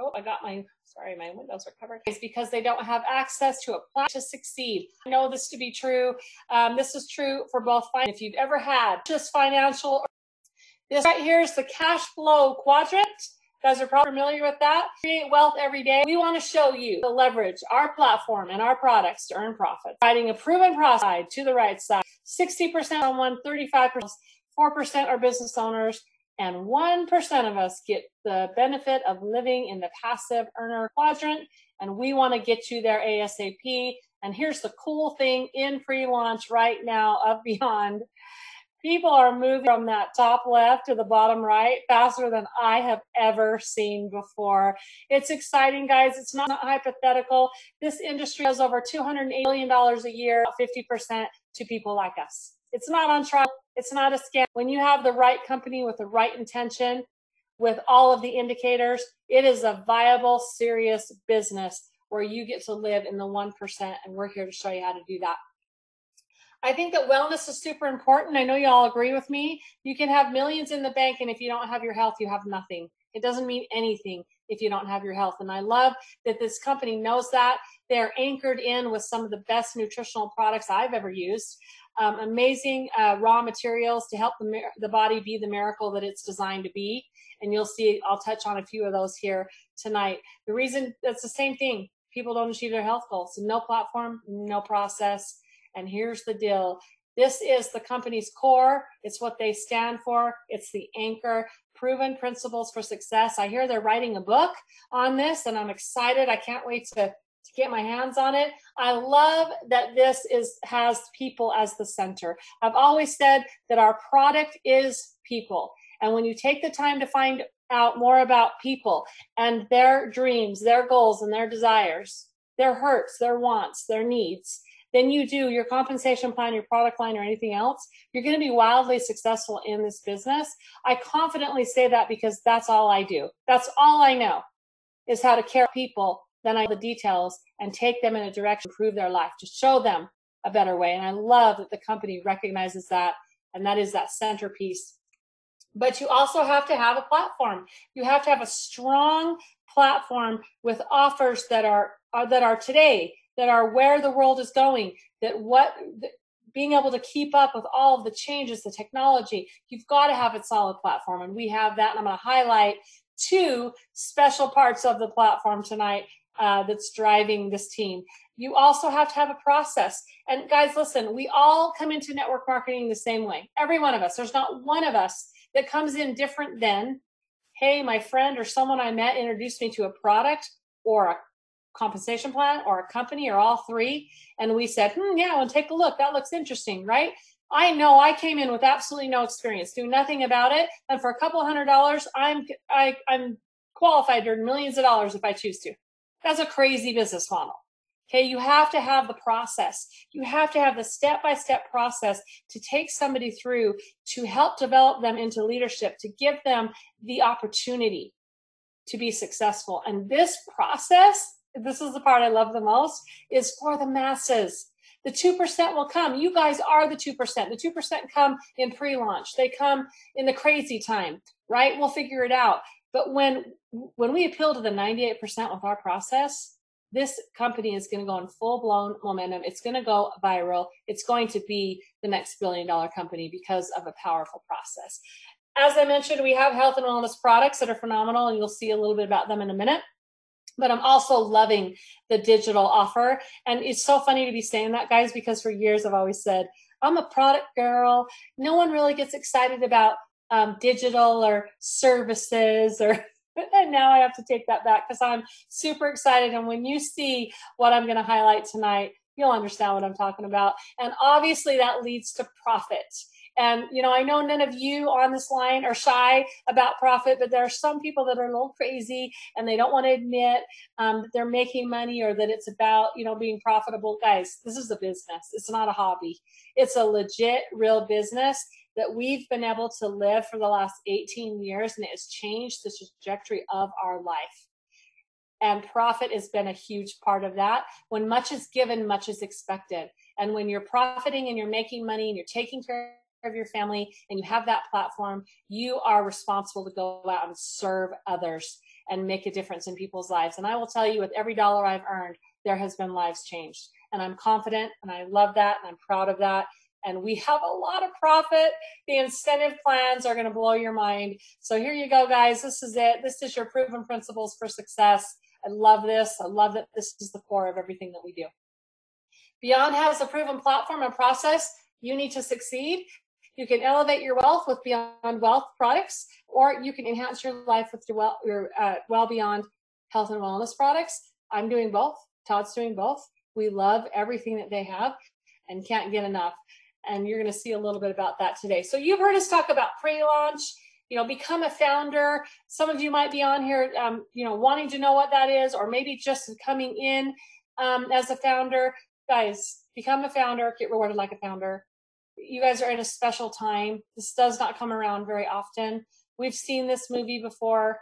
oh, I got my, sorry, my windows are covered. It's because they don't have access to a plan to succeed. I know this to be true. Um, this is true for both. If you've ever had just financial, this right here is the cash flow quadrant. You guys are probably familiar with that. Create wealth every day. We want to show you to leverage our platform and our products to earn profit. Providing a proven process to the right side. 60% on one, 35%, 4% are business owners, and 1% of us get the benefit of living in the passive earner quadrant. And we want to get you there ASAP. And here's the cool thing in pre launch right now of Beyond. People are moving from that top left to the bottom right faster than I have ever seen before. It's exciting, guys. It's not hypothetical. This industry has over $280 million a year, 50% to people like us. It's not on trial. It's not a scam. When you have the right company with the right intention, with all of the indicators, it is a viable, serious business where you get to live in the 1%. And we're here to show you how to do that. I think that wellness is super important. I know you all agree with me. You can have millions in the bank, and if you don't have your health, you have nothing. It doesn't mean anything if you don't have your health. And I love that this company knows that. They're anchored in with some of the best nutritional products I've ever used um, amazing uh, raw materials to help the, the body be the miracle that it's designed to be. And you'll see, I'll touch on a few of those here tonight. The reason that's the same thing people don't achieve their health goals. No platform, no process. And here's the deal this is the company's core, it's what they stand for, it's the anchor. Proven principles for success. I hear they're writing a book on this, and I'm excited. I can't wait to to get my hands on it. I love that this is has people as the center. I've always said that our product is people. And when you take the time to find out more about people and their dreams, their goals and their desires, their hurts, their wants, their needs, then you do your compensation plan, your product line, or anything else, you're going to be wildly successful in this business. I confidently say that because that's all I do. That's all I know is how to care people then I the details and take them in a direction to improve their life, to show them a better way. And I love that the company recognizes that, and that is that centerpiece. But you also have to have a platform. You have to have a strong platform with offers that are, are that are today, that are where the world is going, that what being able to keep up with all of the changes, the technology, you've got to have a solid platform. And we have that. And I'm going to highlight two special parts of the platform tonight uh, that's driving this team. You also have to have a process. And guys, listen, we all come into network marketing the same way. Every one of us. There's not one of us that comes in different than, hey, my friend or someone I met introduced me to a product or a compensation plan or a company or all three. And we said, hmm, yeah, well, take a look. That looks interesting, right? I know I came in with absolutely no experience, do nothing about it, and for a couple hundred dollars, I'm I, I'm qualified to earn millions of dollars if I choose to. That's a crazy business model. Okay, you have to have the process. You have to have the step by step process to take somebody through to help develop them into leadership, to give them the opportunity to be successful. And this process, this is the part I love the most, is for the masses. The 2% will come. You guys are the 2%. The 2% come in pre launch, they come in the crazy time, right? We'll figure it out. But when when we appeal to the 98% with our process, this company is going to go in full blown momentum. It's going to go viral. It's going to be the next billion dollar company because of a powerful process. As I mentioned, we have health and wellness products that are phenomenal, and you'll see a little bit about them in a minute. But I'm also loving the digital offer. And it's so funny to be saying that, guys, because for years I've always said, I'm a product girl. No one really gets excited about um, digital or services or and now I have to take that back because I'm super excited. And when you see what I'm going to highlight tonight, you'll understand what I'm talking about. And obviously, that leads to profit. And, you know, I know none of you on this line are shy about profit, but there are some people that are a little crazy and they don't want to admit um, that they're making money or that it's about, you know, being profitable. Guys, this is a business. It's not a hobby. It's a legit, real business that we've been able to live for the last 18 years and it has changed the trajectory of our life. And profit has been a huge part of that. When much is given, much is expected. And when you're profiting and you're making money and you're taking care of your family and you have that platform, you are responsible to go out and serve others. and make a difference in people's lives. And I will tell you, with every dollar I've earned, there has been lives changed. And I'm confident and I love that and I'm proud of that. And we have a lot of profit. The incentive plans are going to blow your mind. So here you go, guys. This is it. This is your proven principles for success. I love this. I love that this is the core of everything that we do. Beyond has a proven platform and process. You need to succeed. You can elevate your wealth with Beyond Wealth products, or you can enhance your life with your well, uh, well beyond health and wellness products. I'm doing both. Todd's doing both. We love everything that they have and can't get enough. And you're going to see a little bit about that today. So you've heard us talk about pre-launch you know become a founder. Some of you might be on here um, you know wanting to know what that is or maybe just coming in um, as a founder. Guys become a founder get rewarded like a founder. You guys are in a special time. This does not come around very often. We've seen this movie before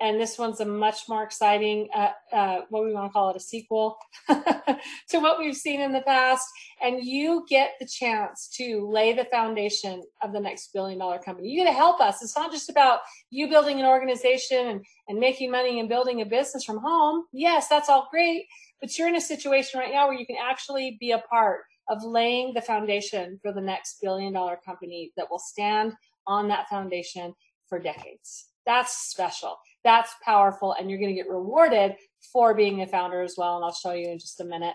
and this one's a much more exciting uh, uh, what we want to call it a sequel to what we've seen in the past. And you get the chance to lay the foundation of the next billion dollar company. You get to help us. It's not just about you building an organization and, and making money and building a business from home. Yes that's all great but you're in a situation right now where you can actually be a part of laying the foundation for the next billion dollar company that will stand on that foundation for decades. That's special that's powerful and you're going to get rewarded for being a founder as well and i'll show you in just a minute.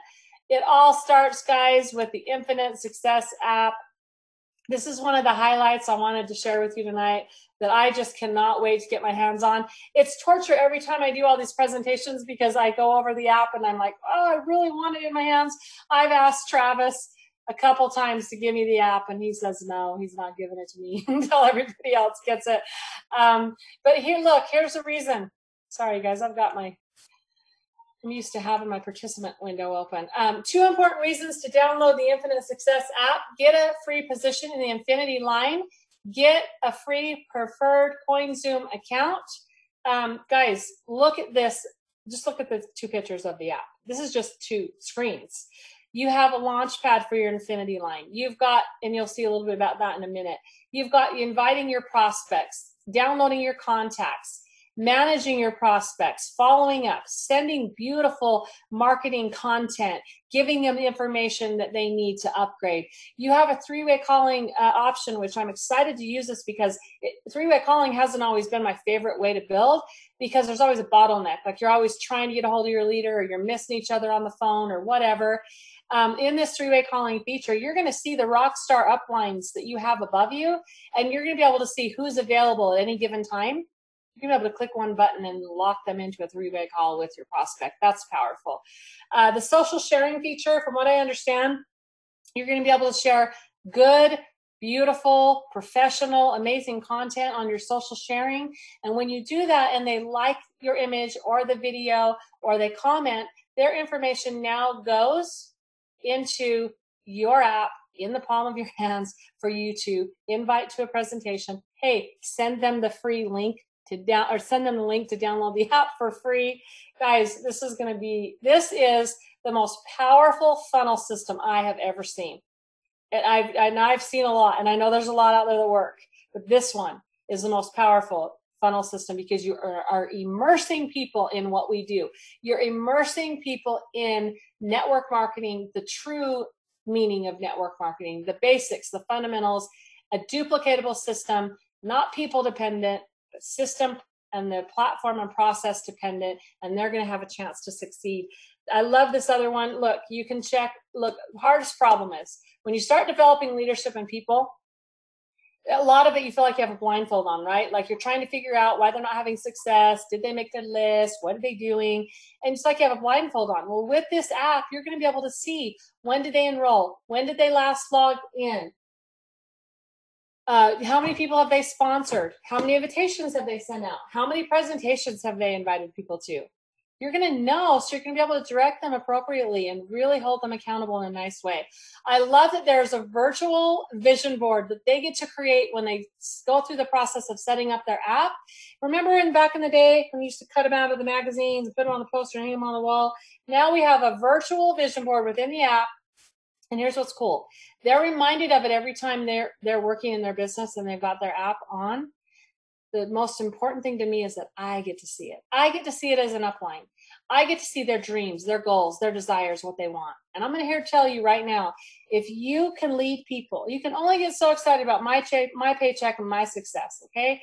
It all starts guys with the infinite success app. This is one of the highlights i wanted to share with you tonight that i just cannot wait to get my hands on. It's torture every time i do all these presentations because i go over the app and i'm like oh i really want it in my hands. I've asked travis a couple times to give me the app and he says no he's not giving it to me until everybody else gets it. Um, but here look here's the reason. Sorry guys i've got my i'm used to having my participant window open. Um, two important reasons to download the infinite success app. Get a free position in the infinity line. Get a free preferred CoinZoom account. Um, guys look at this. Just look at the two pictures of the app. This is just two screens you have a launch pad for your Infinity line. You've got, and you'll see a little bit about that in a minute. You've got inviting your prospects, downloading your contacts, managing your prospects, following up, sending beautiful marketing content, giving them the information that they need to upgrade. You have a three way calling uh, option, which I'm excited to use this because three way calling hasn't always been my favorite way to build because there's always a bottleneck. Like you're always trying to get a hold of your leader or you're missing each other on the phone or whatever um, in this three-way calling feature, you're going to see the Rockstar uplines that you have above you, and you're going to be able to see who's available at any given time. You're going to be able to click one button and lock them into a three-way call with your prospect. That's powerful. Uh, the social sharing feature, from what I understand, you're going to be able to share good, beautiful, professional, amazing content on your social sharing. And when you do that and they like your image or the video or they comment, their information now goes into your app in the palm of your hands for you to invite to a presentation. Hey, send them the free link to down or send them the link to download the app for free. Guys, this is going to be this is the most powerful funnel system I have ever seen. And I've and I've seen a lot and I know there's a lot out there that work, but this one is the most powerful funnel system because you are, are, immersing people in what we do. You're immersing people in network marketing, the true meaning of network marketing, the basics, the fundamentals, a duplicatable system, not people dependent, but system and the platform and process dependent, and they're going to have a chance to succeed. I love this other one. Look, you can check. Look, hardest problem is when you start developing leadership in people, a lot of it you feel like you have a blindfold on, right? Like you're trying to figure out why they're not having success. Did they make their list? What are they doing? And it's like you have a blindfold on. Well, with this app, you're going to be able to see when did they enroll? When did they last log in? Uh, how many people have they sponsored? How many invitations have they sent out? How many presentations have they invited people to? You're going to know so you're going to be able to direct them appropriately and really hold them accountable in a nice way. I love that there's a virtual vision board that they get to create when they go through the process of setting up their app. Remember in back in the day when we used to cut them out of the magazines put them on the poster and hang them on the wall? Now we have a virtual vision board within the app and here's what's cool. They're reminded of it every time they're they're working in their business and they've got their app on the most important thing to me is that I get to see it. I get to see it as an upline. I get to see their dreams, their goals, their desires, what they want. And I'm going to here tell you right now, if you can lead people, you can only get so excited about my check, my paycheck and my success, okay?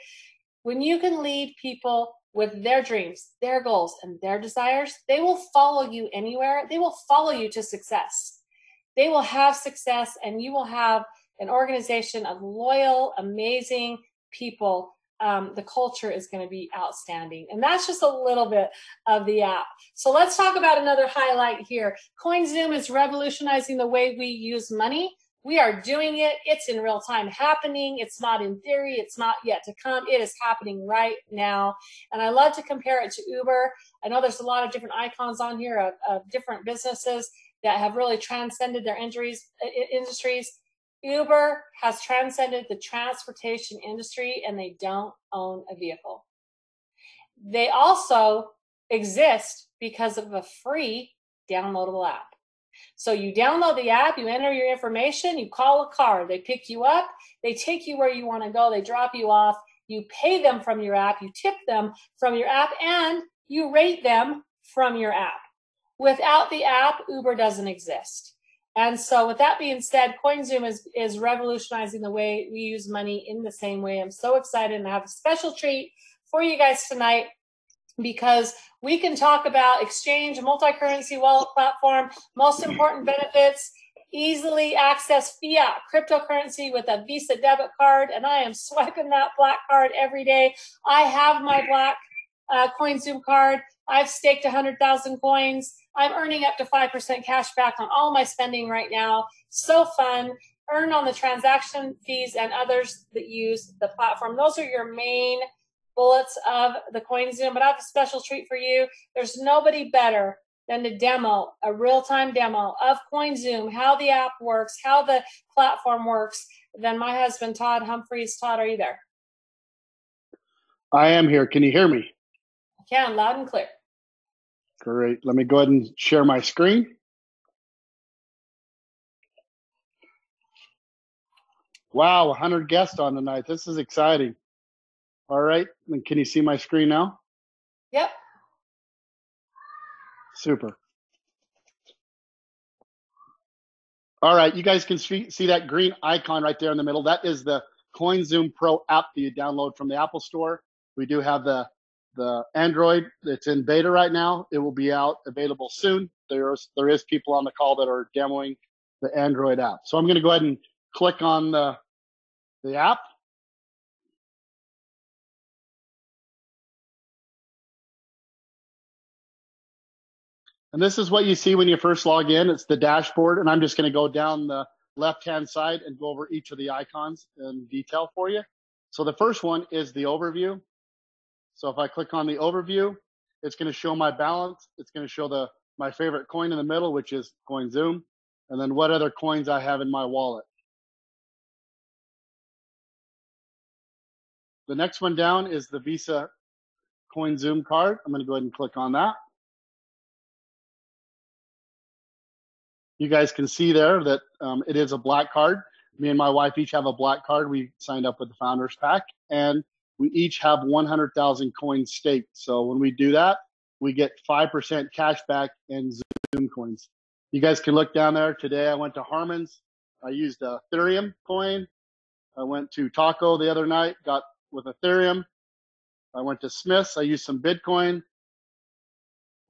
When you can lead people with their dreams, their goals, and their desires, they will follow you anywhere. They will follow you to success. They will have success and you will have an organization of loyal, amazing people um, the culture is going to be outstanding. And that's just a little bit of the app. So let's talk about another highlight here. CoinZoom is revolutionizing the way we use money. We are doing it. It's in real time happening. It's not in theory. It's not yet to come. It is happening right now. And I love to compare it to Uber. I know there's a lot of different icons on here of, of different businesses that have really transcended their injuries, industries. Uber has transcended the transportation industry and they don't own a vehicle. They also exist because of a free downloadable app. So you download the app, you enter your information, you call a car, they pick you up, they take you where you want to go, they drop you off, you pay them from your app, you tip them from your app, and you rate them from your app. Without the app, Uber doesn't exist. And so, with that being said, CoinZoom is, is revolutionizing the way we use money in the same way. I'm so excited and I have a special treat for you guys tonight because we can talk about exchange, multi-currency wallet platform, most important benefits, easily access fiat cryptocurrency with a Visa debit card. And I am swiping that black card every day. I have my black uh, CoinZoom card. I've staked 100,000 coins. I'm earning up to 5% cash back on all my spending right now. So fun. Earn on the transaction fees and others that use the platform. Those are your main bullets of the CoinZoom, but I have a special treat for you. There's nobody better than to demo a real-time demo of CoinZoom, how the app works, how the platform works, than my husband, Todd Humphreys. Todd, are you there? I am here. Can you hear me? I can, loud and clear. Great. Let me go ahead and share my screen. Wow, 100 guests on tonight. This is exciting. All right. And can you see my screen now? Yep. Super. All right. You guys can see, see that green icon right there in the middle. That is the CoinZoom Pro app that you download from the Apple Store. We do have the the Android. It's in beta right now. It will be out available soon. There's there is people on the call that are demoing the Android app. So I'm going to go ahead and click on the the app. And this is what you see when you first log in. It's the dashboard, and I'm just going to go down the left-hand side and go over each of the icons in detail for you. So the first one is the overview. So if I click on the overview, it's going to show my balance. It's going to show the my favorite coin in the middle, which is CoinZoom, and then what other coins I have in my wallet. The next one down is the Visa CoinZoom card. I'm going to go ahead and click on that. You guys can see there that um, it is a black card. Me and my wife each have a black card. We signed up with the Founders Pack, and we each have 100,000 coins staked. So when we do that, we get 5% cash back in Zoom coins. You guys can look down there. Today I went to Harmon's. I used a Ethereum coin. I went to Taco the other night, got with Ethereum. I went to Smith's. I used some Bitcoin.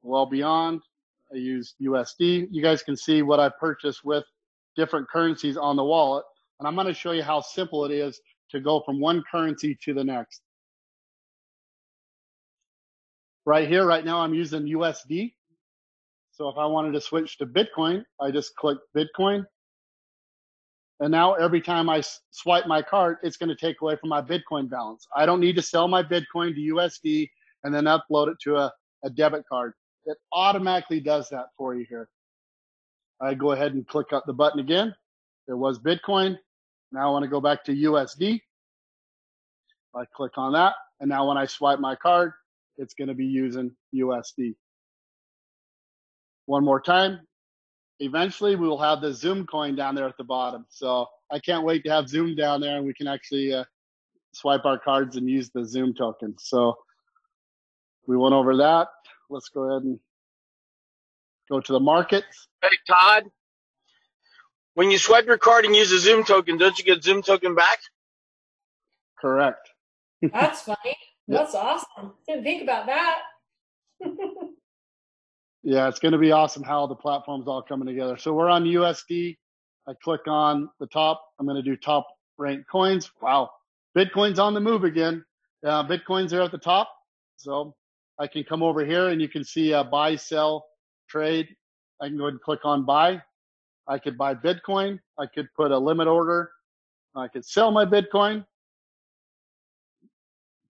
Well Beyond. I used USD. You guys can see what I purchased with different currencies on the wallet. And I'm going to show you how simple it is to go from one currency to the next. Right here, right now, I'm using USD. So if I wanted to switch to Bitcoin, I just click Bitcoin. And now every time I swipe my card, it's going to take away from my Bitcoin balance. I don't need to sell my Bitcoin to USD and then upload it to a, a debit card. It automatically does that for you here. I go ahead and click up the button again. There was Bitcoin. Now I want to go back to USD. I click on that. And now when I swipe my card, it's going to be using USD. One more time. Eventually we will have the Zoom coin down there at the bottom. So I can't wait to have Zoom down there and we can actually uh, swipe our cards and use the Zoom token. So we went over that. Let's go ahead and go to the markets. Hey, Todd, when you swipe your card and use a Zoom token, don't you get Zoom token back? Correct. That's funny. That's awesome. Didn't think about that. yeah, it's going to be awesome how the platform's all coming together. So we're on USD. I click on the top. I'm going to do top ranked coins. Wow. Bitcoin's on the move again. Uh, Bitcoins are at the top. So I can come over here and you can see a buy, sell, trade. I can go ahead and click on buy. I could buy Bitcoin. I could put a limit order. I could sell my Bitcoin,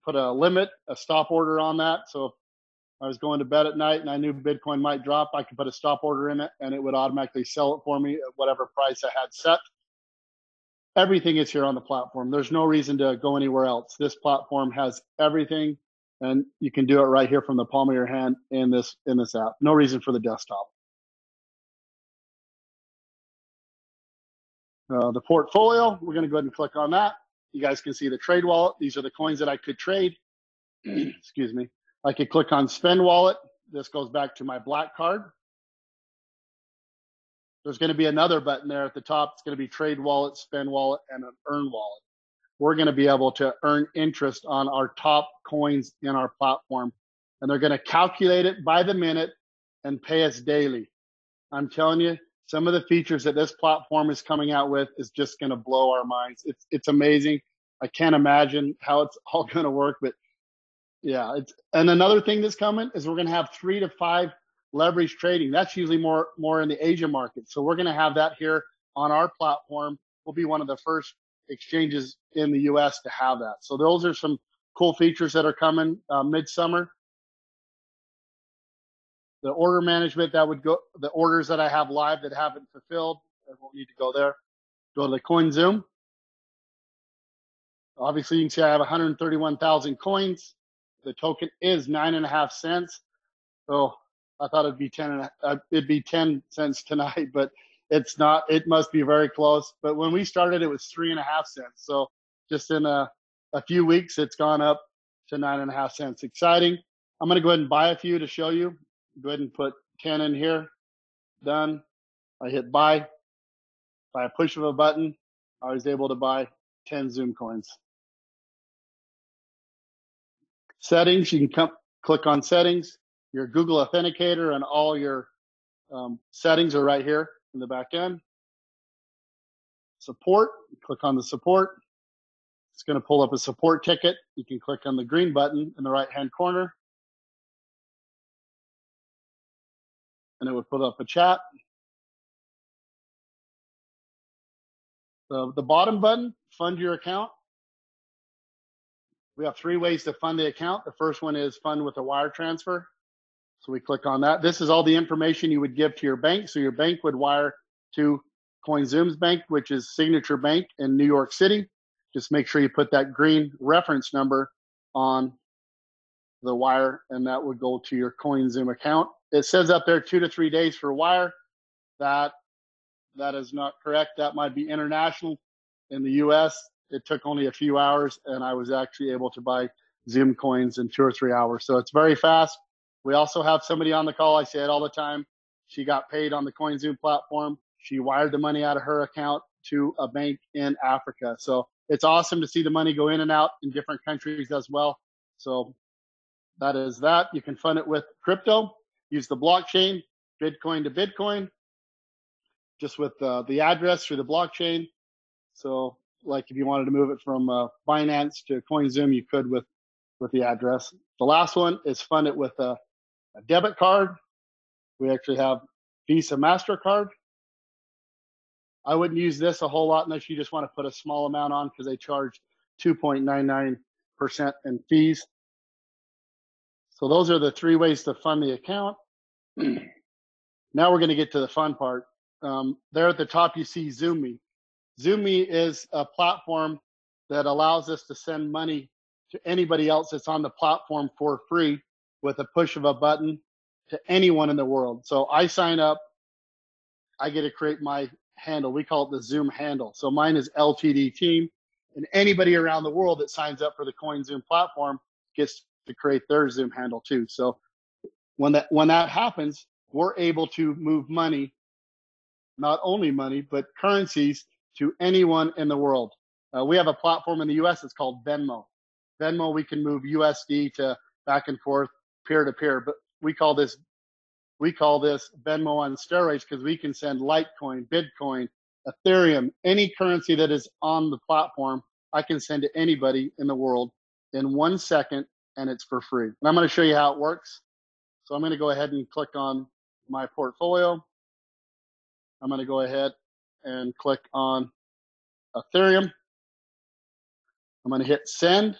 put a limit, a stop order on that. So if I was going to bed at night and I knew Bitcoin might drop, I could put a stop order in it and it would automatically sell it for me at whatever price I had set. Everything is here on the platform. There's no reason to go anywhere else. This platform has everything and you can do it right here from the palm of your hand in this in this app. No reason for the desktop. Uh, the portfolio, we're going to go ahead and click on that. You guys can see the trade wallet. These are the coins that I could trade. Excuse me. I could click on spend wallet. This goes back to my black card. There's going to be another button there at the top. It's going to be trade wallet, spend wallet, and an earn wallet we're going to be able to earn interest on our top coins in our platform. And they're going to calculate it by the minute and pay us daily. I'm telling you, some of the features that this platform is coming out with is just going to blow our minds. It's it's amazing. I can't imagine how it's all going to work, but yeah, it's and another thing that's coming is we're going to have 3 to 5 leverage trading. That's usually more more in the Asia market. So we're going to have that here on our platform. We'll be one of the first exchanges in the U.S. to have that. So those are some cool features that are coming uh, midsummer. The order management that would go, the orders that I have live that haven't fulfilled, I won't need to go there. Go to the CoinZoom. Obviously, you can see I have 131,000 coins. The token is nine and a half cents. So I thought it'd be 10, uh, it'd be 10 cents tonight, but it's not. It must be very close. But when we started, it was three and a half cents. So just in a, a few weeks, it's gone up to nine and a half cents. Exciting. I'm going to go ahead and buy a few to show you. Go ahead and put 10 in here. Done. I hit buy. By a push of a button, I was able to buy 10 Zoom coins. Settings, you can come, click on settings. Your Google Authenticator and all your um, settings are right here in the back end. Support, click on the support. It's going to pull up a support ticket. You can click on the green button in the right hand corner. And it would put up a chat. The, the bottom button, fund your account. We have three ways to fund the account. The first one is fund with a wire transfer. So we click on that. This is all the information you would give to your bank. So your bank would wire to CoinZoom's bank, which is Signature Bank in New York City. Just make sure you put that green reference number on the wire, and that would go to your CoinZoom account. It says up there two to three days for wire. That that is not correct. That might be international. In the U.S., it took only a few hours, and I was actually able to buy Zoom coins in two or three hours. So it's very fast. We also have somebody on the call. I say it all the time. She got paid on the CoinZoom platform. She wired the money out of her account to a bank in Africa. So it's awesome to see the money go in and out in different countries as well. So that is that. You can fund it with crypto, use the blockchain, Bitcoin to Bitcoin, just with uh, the address through the blockchain. So like if you wanted to move it from uh, Binance to CoinZoom, you could with with the address. The last one is fund it with a a debit card. We actually have Visa MasterCard. I wouldn't use this a whole lot unless you just want to put a small amount on because they charge 2.99% in fees. So those are the three ways to fund the account. now we're going to get to the fun part. Um, there at the top, you see ZoomMe. ZoomMe is a platform that allows us to send money to anybody else that's on the platform for free with a push of a button to anyone in the world. So I sign up, I get to create my handle. We call it the Zoom handle. So mine is LTD team. and anybody around the world that signs up for the CoinZoom platform gets to create their Zoom handle too. So when that when that happens, we're able to move money, not only money but currencies to anyone in the world. Uh, we have a platform in the U.S. It's called Venmo. Venmo, we can move USD to back and forth, peer to peer, but we call this we call this Venmo on steroids because we can send Litecoin, Bitcoin, Ethereum, any currency that is on the platform. I can send to anybody in the world in one second, and it's for free. And I'm going to show you how it works. So I'm going to go ahead and click on my portfolio. I'm going to go ahead and click on Ethereum. I'm going to hit send.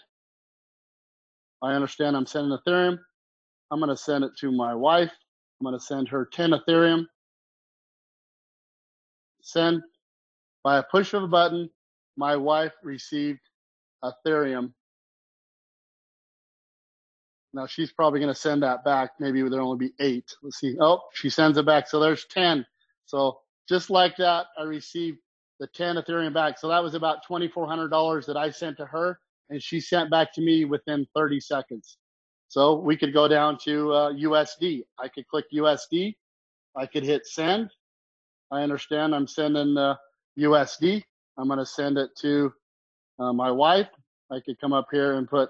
I understand I'm sending Ethereum. I'm going to send it to my wife. I'm going to send her 10 Ethereum. Send. By a push of a button, my wife received Ethereum. Now she's probably going to send that back. Maybe there'll only be eight. Let's see. Oh, she sends it back. So there's 10. So just like that, I received the 10 Ethereum back. So that was about $2,400 that I sent to her, and she sent back to me within 30 seconds. So we could go down to uh, USD. I could click USD. I could hit send. I understand I'm sending uh, USD. I'm going to send it to uh, my wife. I could come up here and put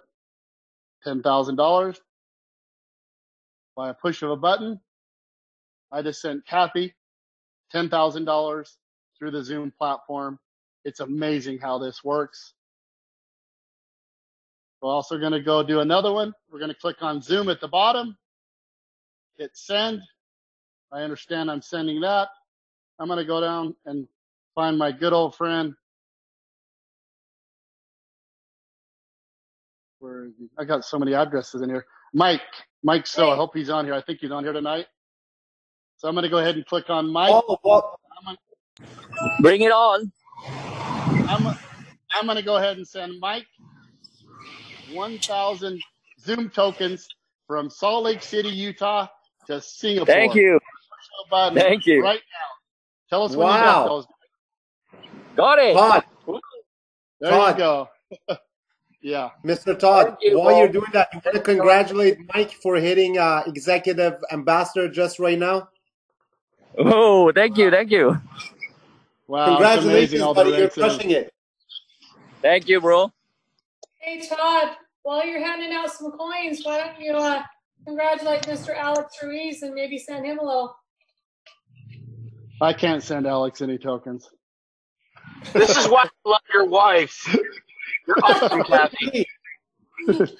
$10,000 by a push of a button. I just sent Kathy $10,000 through the Zoom platform. It's amazing how this works. We're also going to go do another one. We're going to click on Zoom at the bottom, hit send. I understand I'm sending that. I'm going to go down and find my good old friend. Where is he? I got so many addresses in here. Mike, Mike So, I hope he's on here. I think he's on here tonight. So I'm going to go ahead and click on Mike. Oh, well, Bring it on. I'm, I'm going to go ahead and send Mike 1,000 Zoom tokens from Salt Lake City, Utah to Singapore. Thank you. Thank you. Right now. Tell us when you got Wow. those. Got it. Todd, There Todd. you go. yeah. Mr. Todd, you, while Bob. you're doing that, you want to congratulate Mike for hitting uh, executive ambassador just right now. Oh, thank you. Thank you. Wow. Congratulations, amazing the buddy! You're rates that have- crushing it. Thank you, bro. Hey Todd, while you're handing out some coins, why don't you uh, congratulate Mr. Alex Ruiz and maybe send him a little? I can't send Alex any tokens. This is why I love your wife. You're awesome, Kathy.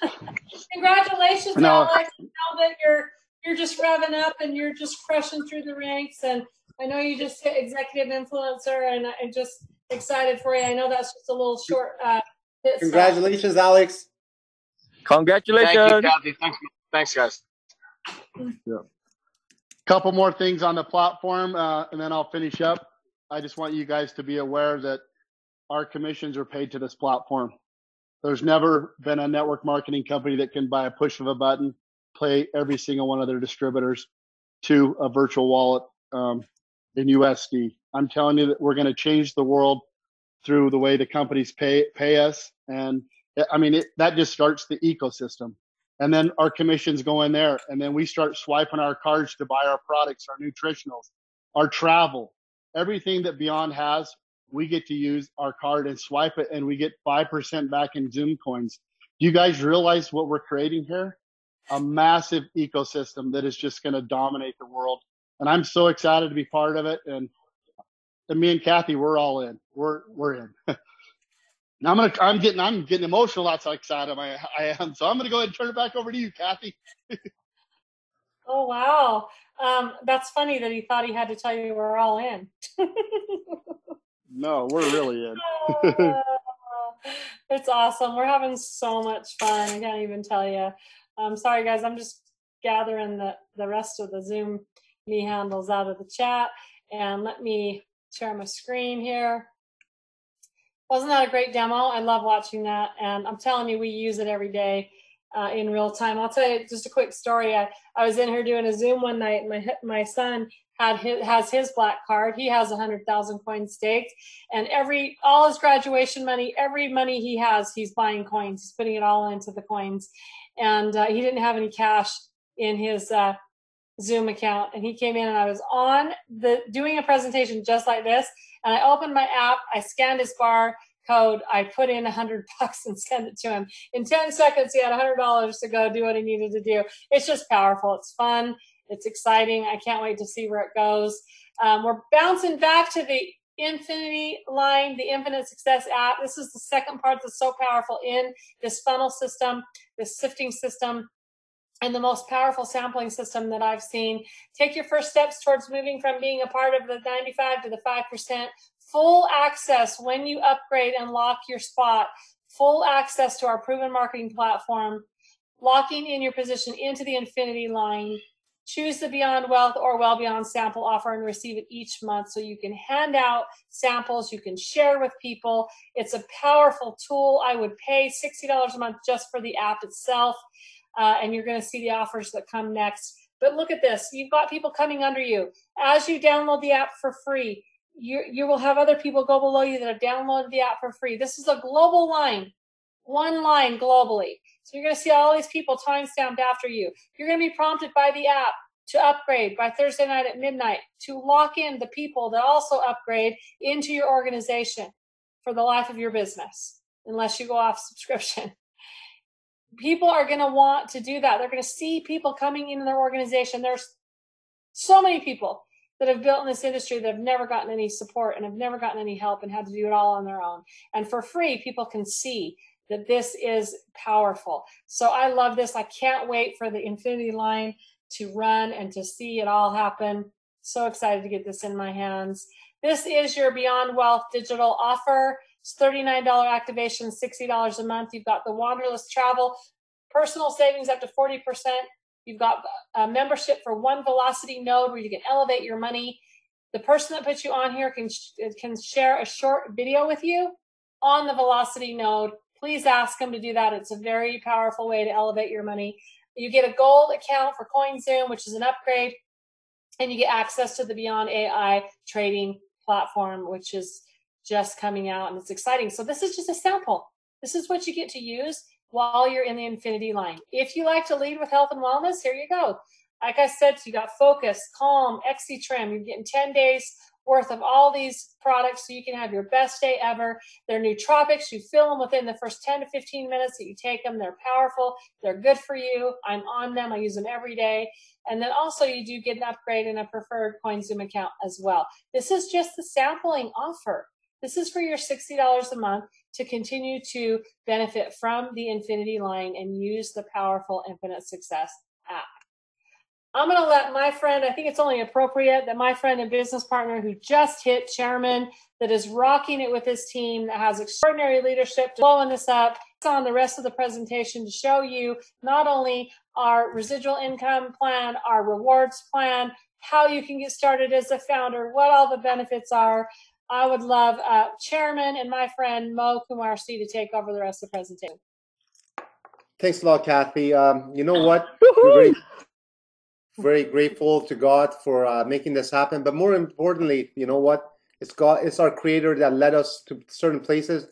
Congratulations, No. Alex! Now that you're you're just revving up and you're just crushing through the ranks, and I know you just hit executive influencer, and I'm just excited for you. I know that's just a little short. Uh, hit stop. Congratulations, Alex. Congratulations. Thank you, Kathy. Thanks, thanks, guys. couple more things on the platform, uh, and then I'll finish up. I just want you guys to be aware that our commissions are paid to this platform. There's never been a network marketing company that can, by a push of a button, play every single one of their distributors to a virtual wallet um, in USD. I'm telling you that we're going to change the world through the way the companies pay pay us, and I mean it, that just starts the ecosystem and then our commissions go in there and then we start swiping our cards to buy our products our nutritionals our travel everything that beyond has we get to use our card and swipe it and we get 5% back in zoom coins do you guys realize what we're creating here a massive ecosystem that is just going to dominate the world and i'm so excited to be part of it and, and me and kathy we're all in we're we're in Now I'm gonna, I'm getting, I'm getting emotional. That's how excited I, I am. So I'm gonna go ahead and turn it back over to you, Kathy. Oh wow, um, that's funny that he thought he had to tell you we're all in. No, we're really in. It's awesome. We're having so much fun. I can't even tell you. I'm sorry, guys. I'm just gathering the, the rest of the Zoom me handles out of the chat. And let me share my screen here. Wasn't that a great demo? I love watching that. And I'm telling you, we use it every day. Uh, in real time. I'll tell you just a quick story. I, I was in here doing a Zoom one night. My my son had his, has his black card. He has a hundred thousand coins staked, and every all his graduation money, every money he has, he's buying coins. He's putting it all into the coins, and uh, he didn't have any cash in his uh, Zoom account. And he came in, and I was on the doing a presentation just like this, and I opened my app, I scanned his bar code, I put in a hundred bucks and send it to him. In 10 seconds, he had a hundred dollars to go do what he needed to do. It's just powerful. It's fun. It's exciting. I can't wait to see where it goes. Um, we're bouncing back to the Infinity line, the Infinite Success app. This is the second part that's so powerful in this funnel system, this sifting system, and the most powerful sampling system that I've seen. Take your first steps towards moving from being a part of the 95 to the 5%. Full access when you upgrade and lock your spot. Full access to our proven marketing platform. Locking in your position into the Infinity line choose the Beyond Wealth or Well Beyond sample offer and receive it each month. So you can hand out samples, you can share with people. It's a powerful tool. I would pay $60 a month just for the app itself. Uh, and you're going to see the offers that come next. But look at this. You've got people coming under you. As you download the app for free, you, you will have other people go below you that have downloaded the app for free. This is a global line, one line globally. So you're going to see all these people time stamped after you. You're going to be prompted by the app to upgrade by Thursday night at midnight to lock in the people that also upgrade into your organization for the life of your business, unless you go off subscription. People are going to want to do that. They're going to see people coming into their organization. There's so many people that have built in this industry that have never gotten any support and have never gotten any help and had to do it all on their own. And for free, people can see that this is powerful. So I love this. I can't wait for the Infinity line to run and to see it all happen. So excited to get this in my hands. This is your Beyond Wealth digital offer. It's $39 activation, $60 a month. You've got the Wanderlust travel, personal savings up to 40%. You've got a membership for one velocity node where you can elevate your money. The person that puts you on here can, can share a short video with you on the velocity node please ask them to do that. It's a very powerful way to elevate your money. You get a gold account for CoinZoom, which is an upgrade, and you get access to the Beyond AI trading platform, which is just coming out and it's exciting. So this is just a sample. This is what you get to use while you're in the Infinity line. If you like to lead with health and wellness, here you go. Like I said, you got Focus, Calm, XC Trim. You're getting 10 days worth of all these products so you can have your best day ever. They're nootropics. You fill them within the first 10 to 15 minutes that you take them. They're powerful. They're good for you. I'm on them. I use them every day. And then also you do get an upgrade and a preferred CoinZoom account as well. This is just the sampling offer. This is for your $60 a month to continue to benefit from the Infinity line and use the powerful Infinite Success app. I'm going to let my friend, I think it's only appropriate that my friend and business partner who just hit chairman, that is rocking it with his team, that has extraordinary leadership, blowing this up, on the rest of the presentation to show you not only our residual income plan, our rewards plan, how you can get started as a founder, what all the benefits are. I would love uh, Chairman and my friend Mo Kumar C to take over the rest of the presentation. Thanks a lot, Kathy. Um, you know what? very grateful to God for uh, making this happen. But more importantly, you know what? It's God. It's our Creator that led us to certain places.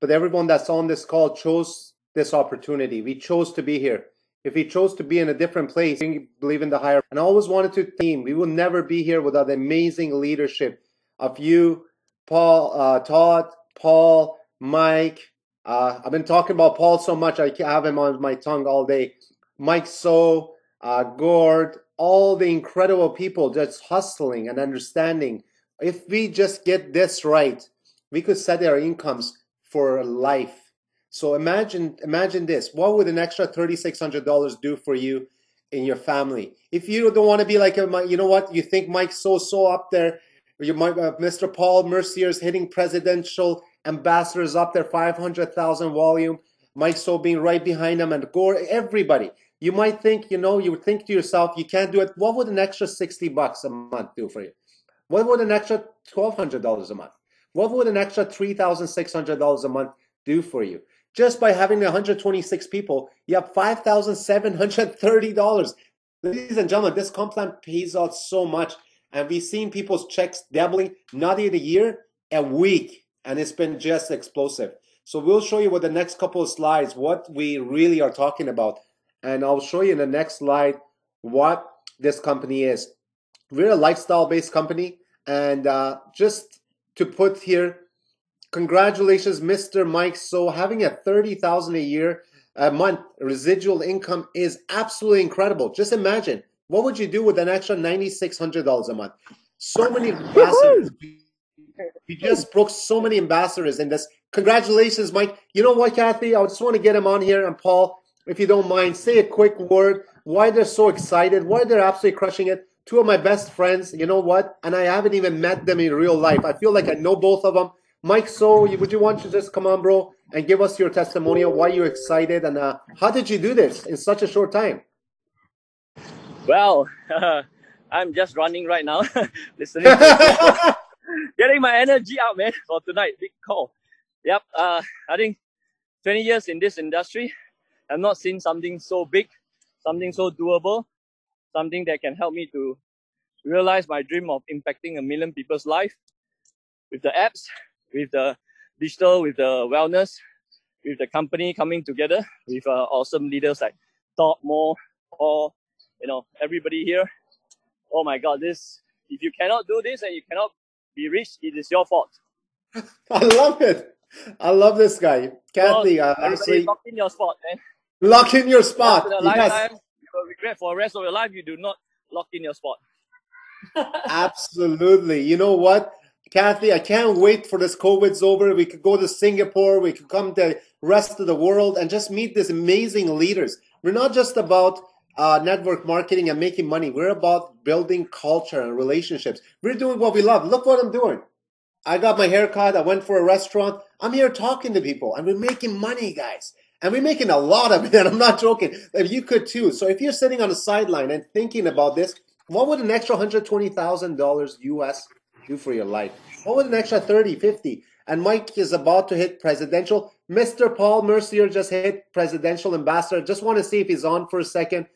But everyone that's on this call chose this opportunity. We chose to be here. If we chose to be in a different place, we believe in the higher. And I always wanted to team. We will never be here without the amazing leadership of you, Paul, uh, Todd, Paul, Mike. Uh, I've been talking about Paul so much. I have him on my tongue all day. Mike So, uh, Gord, all the incredible people just hustling and understanding. If we just get this right, we could set our incomes for life. So imagine, imagine this. What would an extra $3,600 do for you in your family? If you don't want to be like, a, you know what, you think Mike so, so up there, you might, uh, Mr. Paul Mercier is hitting presidential ambassadors up there, 500,000 volume. Mike So being right behind him and Gore, everybody. You might think, you know, you would think to yourself, you can't do it. What would an extra 60 bucks a month do for you? What would an extra $1,200 a month? What would an extra $3,600 a month do for you? Just by having 126 people, you have $5,730. Ladies and gentlemen, this comp plan pays out so much. And we've seen people's checks doubling, not in a year, a week. And it's been just explosive. So we'll show you with the next couple of slides what we really are talking about. And I'll show you in the next slide what this company is. We're a lifestyle-based company. And uh, just to put here, congratulations, Mr. Mike. So having a 30,000 a year a month residual income is absolutely incredible. Just imagine what would you do with an extra $9,600 a month? So many ambassadors. We just broke so many ambassadors in this. Congratulations, Mike. You know what, Kathy? I just want to get him on here. And Paul, if you don't mind, say a quick word why they're so excited, why they're absolutely crushing it. Two of my best friends, you know what? And I haven't even met them in real life. I feel like I know both of them. Mike, so would you want to just come on, bro, and give us your testimonial, why you're excited, and uh, how did you do this in such a short time? Well, uh, I'm just running right now, listening, getting my energy out, man, for tonight. Big call. Yep. Uh, I think 20 years in this industry, I've not seen something so big, something so doable, something that can help me to realize my dream of impacting a million people's life with the apps, with the digital, with the wellness, with the company coming together with uh, awesome leaders like Todd Moore, or you know everybody here. Oh my God, this if you cannot do this and you cannot be rich, it is your fault. I love it. I love this guy, Kathy. uh, honestly, lock in your spot, man. Lock in your spot. Yes. You will regret for the rest of your life. You do not lock in your spot. Absolutely. You know what? Kathy, I can't wait for this COVID's over. We could go to Singapore. We could come to the rest of the world and just meet these amazing leaders. We're not just about uh, network marketing and making money. We're about building culture and relationships. We're doing what we love. Look what I'm doing. I got my haircut. I went for a restaurant. I'm here talking to people and we're making money, guys. And we're making a lot of it. And I'm not joking. If you could too. So if you're sitting on the sideline and thinking about this, what would an extra $120,000 US do for your life? What would an extra 30, 50? And Mike is about to hit presidential. Mr. Paul Mercier just hit presidential ambassador. Just want to see if he's on for a second.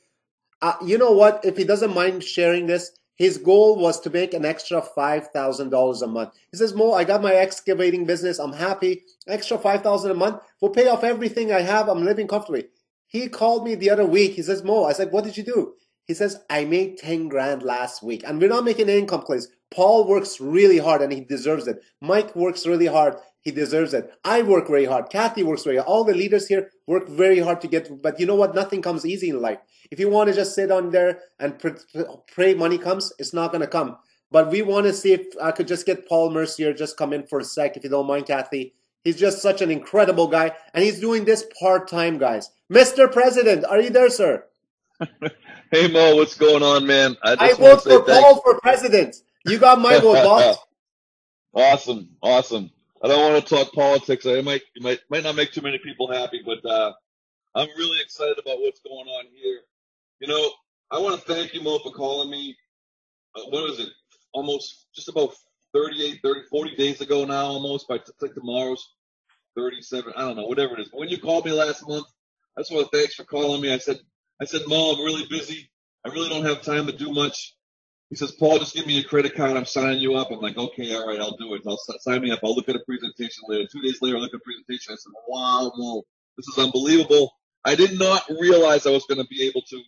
Uh, you know what? If he doesn't mind sharing this, his goal was to make an extra $5,000 a month. He says, Mo, I got my excavating business. I'm happy. Extra 5000 a month will pay off everything I have. I'm living comfortably. He called me the other week. He says, Mo, I said, what did you do? He says, I made 10 grand last week. And we're not making income claims. Paul works really hard and he deserves it. Mike works really hard. He deserves it. I work very hard. Kathy works very hard. All the leaders here work very hard to get, but you know what? Nothing comes easy in life. If you want to just sit on there and pray money comes, it's not going to come. But we want to see if I could just get Paul Mercier just come in for a sec, if you don't mind, Kathy. He's just such an incredible guy, and he's doing this part time, guys. Mr. President, are you there, sir? Hey Mo, what's going on, man? I, I vote for Paul for president. You got my vote, boss. awesome, awesome. I don't want to talk politics. I might might might not make too many people happy, but uh, I'm really excited about what's going on here. You know, I want to thank you, Mo, for calling me. Uh, what it? Almost just about 38, 30, 40 days ago now, almost. By like tomorrow's 37. I don't know, whatever it is. But when you called me last month, I just want to thanks for calling me. I said I said, Mo, I'm really busy. I really don't have time to do much. He says, Paul, just give me a credit card. I'm signing you up. I'm like, okay, all right, I'll do it. I'll sign me up. I'll look at a presentation later. Two days later, I look at a presentation. I said, wow, Mo, this is unbelievable. I did not realize I was going to be able to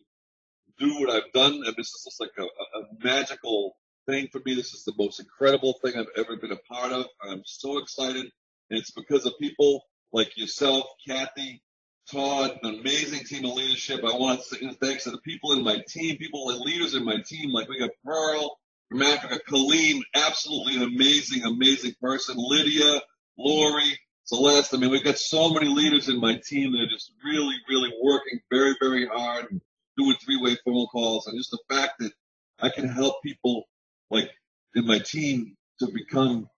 do what I've done. And this is just like a, a magical thing for me. This is the most incredible thing I've ever been a part of. I'm so excited. And it's because of people like yourself, Kathy, Todd, an amazing team of leadership. I want to say thanks to the people in my team, people and leaders in my team. Like we got Pearl from Africa, Kaleem, absolutely an amazing, amazing person. Lydia, Lori, Celeste. I mean, we've got so many leaders in my team that are just really, really working very, very hard and doing three-way phone calls. And just the fact that I can help people like in my team to become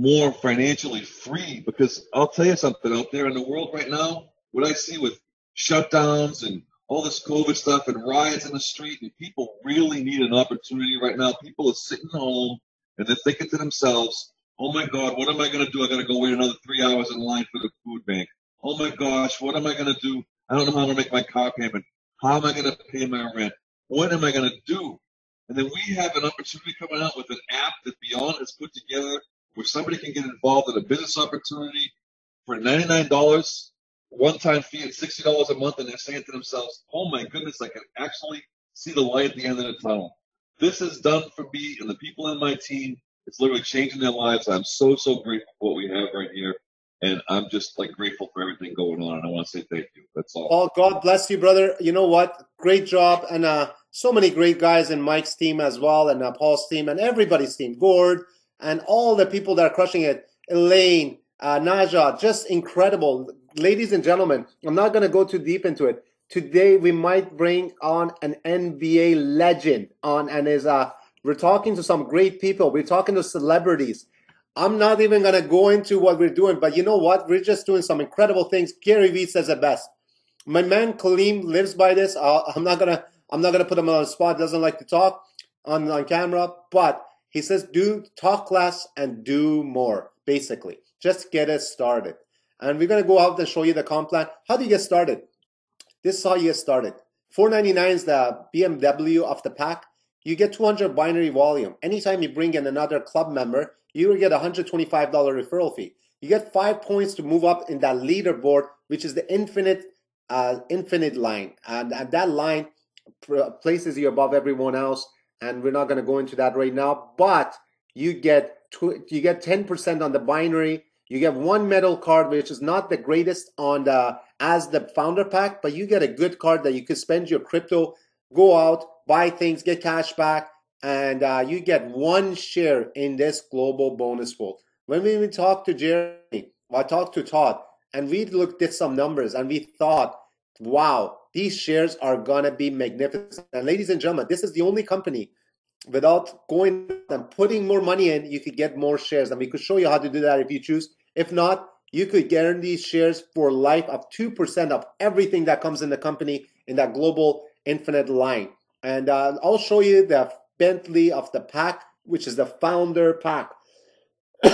more financially free because I'll tell you something out there in the world right now, what I see with shutdowns and all this COVID stuff and riots in the street, and people really need an opportunity right now. People are sitting home and they're thinking to themselves, oh my God, what am I going to do? I got to go wait another three hours in line for the food bank. Oh my gosh, what am I going to do? I don't know how I'm going to make my car payment. How am I going to pay my rent? What am I going to do? And then we have an opportunity coming out with an app that Beyond has put together where somebody can get involved in a business opportunity for $99, one time fee at $60 a month, and they're saying to themselves, oh my goodness, I can actually see the light at the end of the tunnel. This is done for me and the people in my team. It's literally changing their lives. I'm so, so grateful for what we have right here. And I'm just like grateful for everything going on. And I want to say thank you. That's all. Well, God bless you, brother. You know what? Great job. And uh, so many great guys in Mike's team as well, and uh, Paul's team, and everybody's team. Gord, and all the people that are crushing it. Elaine, uh, Naja, just incredible. Ladies and gentlemen, I'm not going to go too deep into it. Today, we might bring on an NBA legend on, and is uh, we're talking to some great people. We're talking to celebrities. I'm not even going to go into what we're doing, but you know what? We're just doing some incredible things. Gary Vee says it best. My man Kaleem lives by this. Uh, I'm not gonna. I'm not gonna put him on the spot. Doesn't like to talk on on camera, but he says, do talk less and do more, basically. Just get us started. And we're going to go out and show you the comp plan. How do you get started? This is how you get started. 499 is the BMW of the pack. You get 200 binary volume. Anytime you bring in another club member, you will get $125 referral fee. You get five points to move up in that leaderboard, which is the infinite, uh, infinite line, and, and that line places you above everyone else and we're not going to go into that right now. But you get tw- you get 10% on the binary. You get one metal card, which is not the greatest on the as the founder pack, but you get a good card that you can spend your crypto, go out, buy things, get cash back, and uh, you get one share in this global bonus pool. When we talked to Jeremy, I talked to Todd, and we looked at some numbers, and we thought, wow, these shares are to be magnificent. And ladies and gentlemen, this is the only company without going and putting more money in, you could get more shares. And we could show you how to do that if you choose. If not, you could guarantee shares for life of 2% of everything that comes in the company in that global infinite line. And uh, I'll show you the Bentley of the pack, which is the founder pack.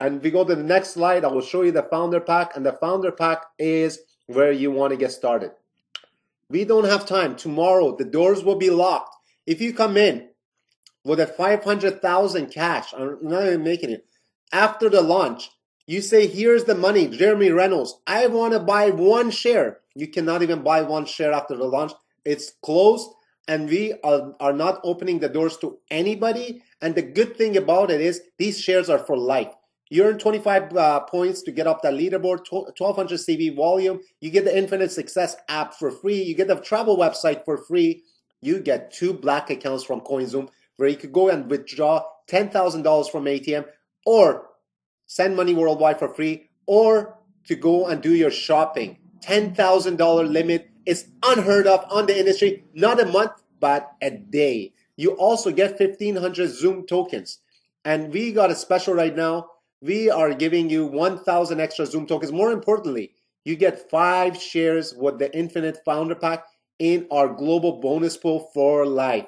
and we go to the next slide, I will show you the founder pack. And the founder pack is where you want to get started. We don't have time. Tomorrow, the doors will be locked. If you come in with a 500,000 cash, I'm not even making it, after the launch, you say, here's the money, Jeremy Reynolds. I want to buy one share. You cannot even buy one share after the launch. It's closed and we are, are not opening the doors to anybody. And the good thing about it is these shares are for life. You earn 25 uh, points to get up that leaderboard, 1200 CV volume. You get the Infinite Success app for free. You get the travel website for free. You get two black accounts from CoinZoom where you could go and withdraw $10,000 from ATM or send money worldwide for free or to go and do your shopping. $10,000 limit is unheard of on the industry, not a month, but a day. You also get 1500 Zoom tokens. And we got a special right now we are giving you 1,000 extra Zoom tokens. More importantly, you get five shares with the Infinite Founder Pack in our global bonus pool for life.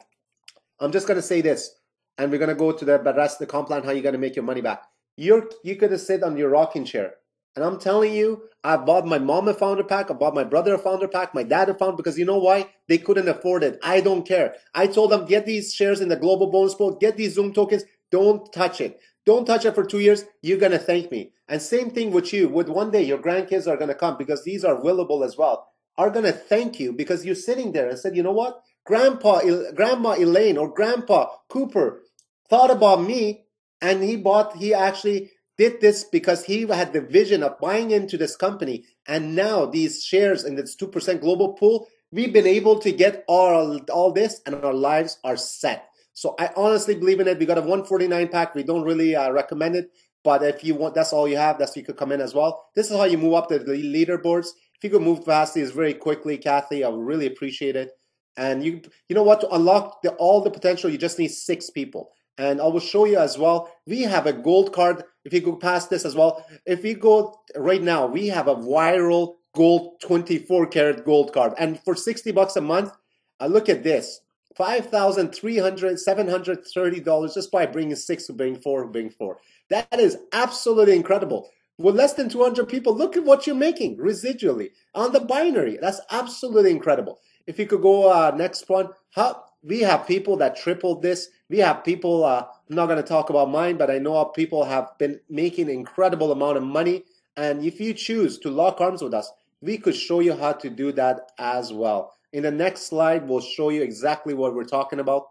I'm just going to say this, and we're going to go to the rest of the comp plan, how you're going to make your money back. You're, you could have sit on your rocking chair. And I'm telling you, I bought my mom a founder pack, I bought my brother a founder pack, my dad a founder because you know why? They couldn't afford it. I don't care. I told them, get these shares in the global bonus pool, get these Zoom tokens, don't touch it. Don't touch it for two years. You're going to thank me. And same thing with you. With one day, your grandkids are going to come because these are willable as well, are going to thank you because you're sitting there and said, you know what? Grandpa, Grandma Elaine or Grandpa Cooper thought about me and he bought, he actually did this because he had the vision of buying into this company. And now these shares in this 2% global pool, we've been able to get all, all this and our lives are set. So I honestly believe in it. We got a 149 pack. We don't really uh, recommend it, but if you want, that's all you have. That's you could come in as well. This is how you move up the leaderboards. If you could move past these very quickly, Kathy, I would really appreciate it. And you, you know what? To unlock the, all the potential, you just need six people. And I will show you as well. We have a gold card. If you go past this as well, if you go right now, we have a viral gold 24 karat gold card. And for 60 bucks a month, uh, look at this. $5,300, $730 just by bringing six to bring four, bring four. That is absolutely incredible. with less than 200 people. Look at what you're making residually on the binary. That's absolutely incredible. If you could go uh, next one, how we have people that tripled this. We have people. Uh, I'm not going to talk about mine, but I know people have been making incredible amount of money. And if you choose to lock arms with us, we could show you how to do that as well. In the next slide, we'll show you exactly what we're talking about.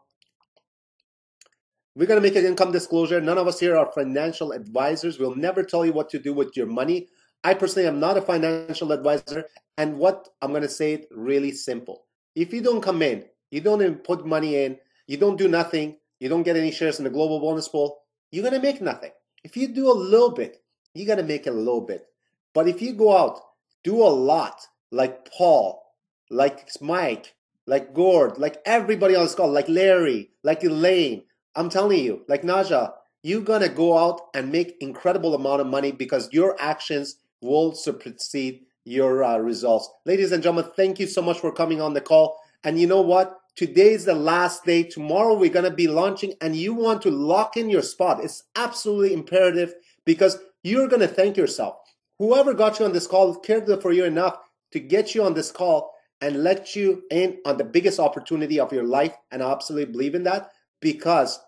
We're going to make an income disclosure. None of us here are financial advisors. We'll never tell you what to do with your money. I personally am not a financial advisor. And what I'm going to say it really simple. If you don't come in, you don't even put money in, you don't do nothing, you don't get any shares in the global bonus pool, you're going to make nothing. If you do a little bit, you're going to make a little bit. But if you go out, do a lot, like Paul, like Mike, like Gord, like everybody on this call, like Larry, like Elaine, I'm telling you, like Naja, you're gonna go out and make incredible amount of money because your actions will supersede your uh, results. Ladies and gentlemen, thank you so much for coming on the call. And you know what? Today is the last day. Tomorrow we're gonna be launching, and you want to lock in your spot. It's absolutely imperative because you're gonna thank yourself. Whoever got you on this call cared for you enough to get you on this call and let you in on the biggest opportunity of your life. And I absolutely believe in that because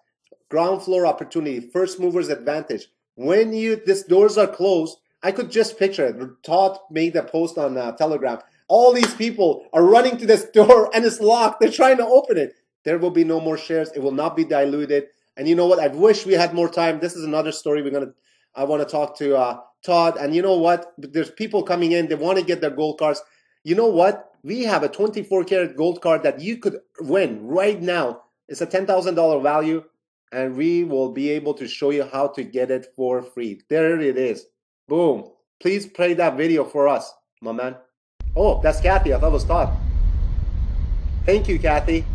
ground floor opportunity, first movers advantage. When you these doors are closed, I could just picture it. Todd made a post on uh, Telegram. All these people are running to this door and it's locked. They're trying to open it. There will be no more shares. It will not be diluted. And you know what? I wish we had more time. This is another story we're gonna. I want to talk to uh, Todd. And you know what? There's people coming in. They want to get their gold cards. You know what? We have a 24 karat gold card that you could win right now. It's a $10,000 value and we will be able to show you how to get it for free. There it is. Boom. Please play that video for us, my man. Oh, that's Kathy. I thought it was Todd. Thank you, Kathy.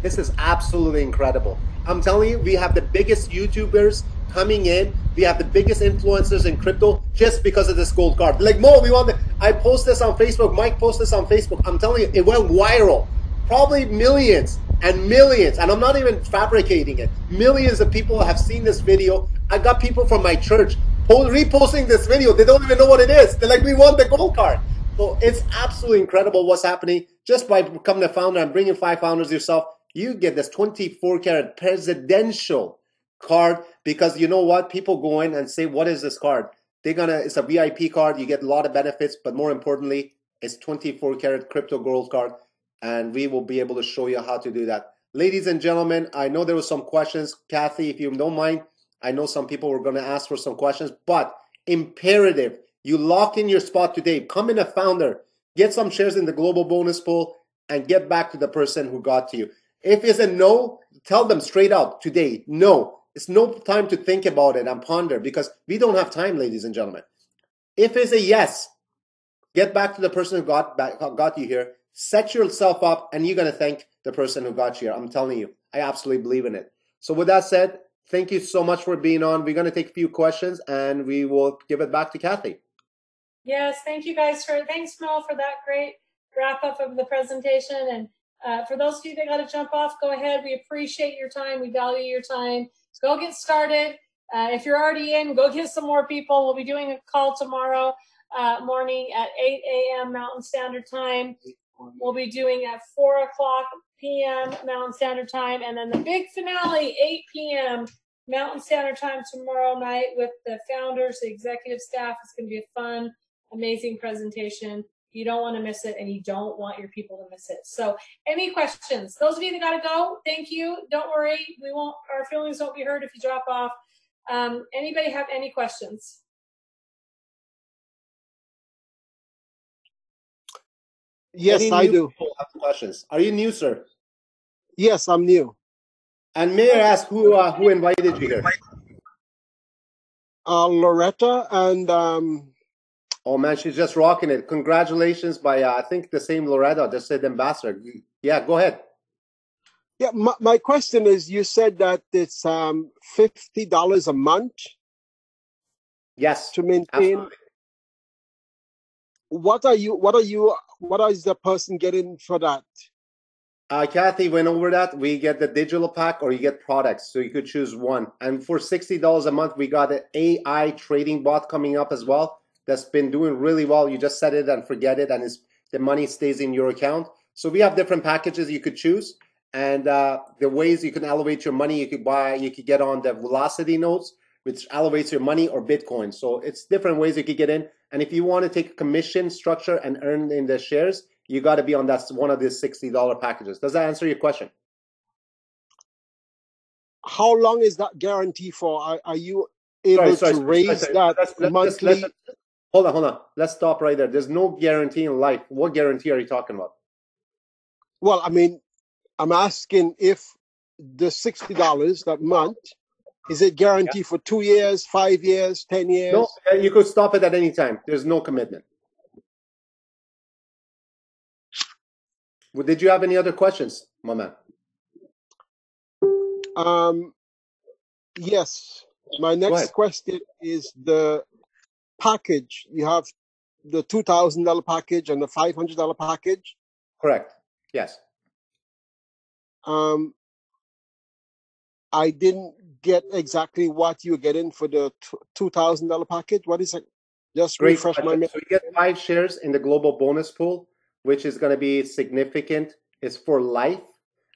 This is absolutely incredible. I'm telling you, we have the biggest YouTubers coming in. We have the biggest influencers in crypto just because of this gold card. Like Mo, we want. The, I post this on Facebook. Mike post this on Facebook. I'm telling you, it went viral. Probably millions and millions, and I'm not even fabricating it. Millions of people have seen this video. I got people from my church reposting this video. They don't even know what it is. They're like, we want the gold card. So it's absolutely incredible what's happening. Just by becoming a founder and bringing five founders yourself, you get this 24 karat presidential card because you know what? People go in and say, what is this card? They're gonna, it's a VIP card. You get a lot of benefits, but more importantly, it's 24 karat crypto gold card and we will be able to show you how to do that. Ladies and gentlemen, I know there was some questions. Kathy, if you don't mind, I know some people were to ask for some questions, but imperative, you lock in your spot today. Come in a founder, get some shares in the global bonus pool, and get back to the person who got to you. If it's a no, tell them straight out today, no. It's no time to think about it and ponder because we don't have time, ladies and gentlemen. If it's a yes, get back to the person who got back, got you here set yourself up and you're to thank the person who got you here. I'm telling you, I absolutely believe in it. So with that said, thank you so much for being on. We're going to take a few questions and we will give it back to Kathy. Yes, thank you guys for, thanks Mel for that great wrap up of the presentation. And uh, for those of you that got to jump off, go ahead. We appreciate your time. We value your time. So go get started. Uh, if you're already in, go get some more people. We'll be doing a call tomorrow uh, morning at 8 a.m. Mountain Standard Time. We'll be doing at 4 o'clock p.m. Mountain Standard Time. And then the big finale, 8 p.m. Mountain Standard Time tomorrow night with the founders, the executive staff. It's going to be a fun, amazing presentation. You don't want to miss it, and you don't want your people to miss it. So, any questions? Those of you that got to go, thank you. Don't worry, we won't. Our feelings won't be hurt if you drop off. Um, anybody have any questions? Yes, Any I new do. have questions. Are you new, sir? Yes, I'm new. And may I ask who uh, who invited you here? Uh, Loretta and um, Oh man, she's just rocking it. Congratulations by uh, I think the same Loretta just said ambassador. Yeah, go ahead. yeah, my, my question is, you said that it's um fifty dollars a month Yes, to maintain. absolutely. What are you? What are you? What is the person getting for that? Uh, Kathy went over that. We get the digital pack or you get products. So you could choose one. And for $60 a month, we got an AI trading bot coming up as well. That's been doing really well. You just set it and forget it, and it's, the money stays in your account. So we have different packages you could choose. And uh, the ways you can elevate your money, you could buy, you could get on the velocity notes, which elevates your money or Bitcoin. So it's different ways you could get in. And if you want to take a commission structure and earn in the shares, you got to be on that one of these $60 packages. Does that answer your question? How long is that guarantee for? Are, are you able Sorry, sorry, to raise sorry. that let's- monthly? let's- let's- hold on, hold on. Let's stop right there. There's no guarantee in life. What guarantee are you talking about? Well, I mean, I'm asking if the sixty dollars that month is it guaranteed for two years, five years, ten years? No, uh, you could stop it at any time. There's no commitment. Well, did you have any other questions, my man? Um, yes. My next question is the package. You have the two thousand dollar package and the five hundred dollar package. Correct. Yes. Um, I didn't get exactly what you're getting for the two thousand dollar package. What is it? Just Great refresh my question. memory. So you get five shares in the global bonus pool, which is going to be significant. It's for life,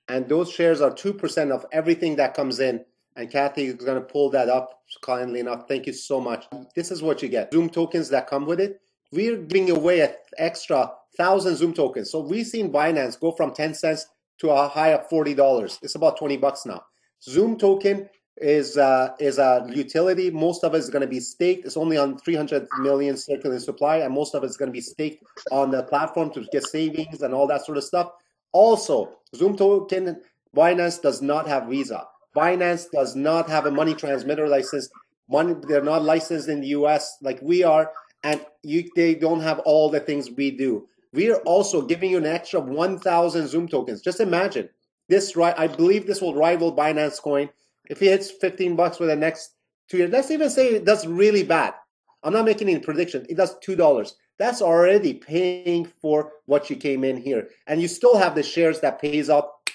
and those shares are two percent of everything that comes in. And Kathy is going to pull that up kindly enough. Thank you so much. This is what you get: Zoom tokens that come with it. We're giving away an extra thousand Zoom tokens. So we've seen Binance go from ten cents to a high of forty dollars. It's about twenty bucks now. Zoom token is uh, is a utility. Most of it is going to be staked. It's only on 300 million circulating supply, and most of it is going to be staked on the platform to get savings and all that sort of stuff. Also, Zoom token Binance does not have Visa. Binance does not have a money transmitter license. Money, they're not licensed in the U.S. like we are, and you, they don't have all the things we do. We are also giving you an extra 1,000 Zoom tokens. Just imagine this. Right, I believe this will rival Binance Coin if it hits 15 bucks for the next two years. Let's even say it does really bad. I'm not making any prediction. It does two dollars. That's already paying for what you came in here, and you still have the shares that pays up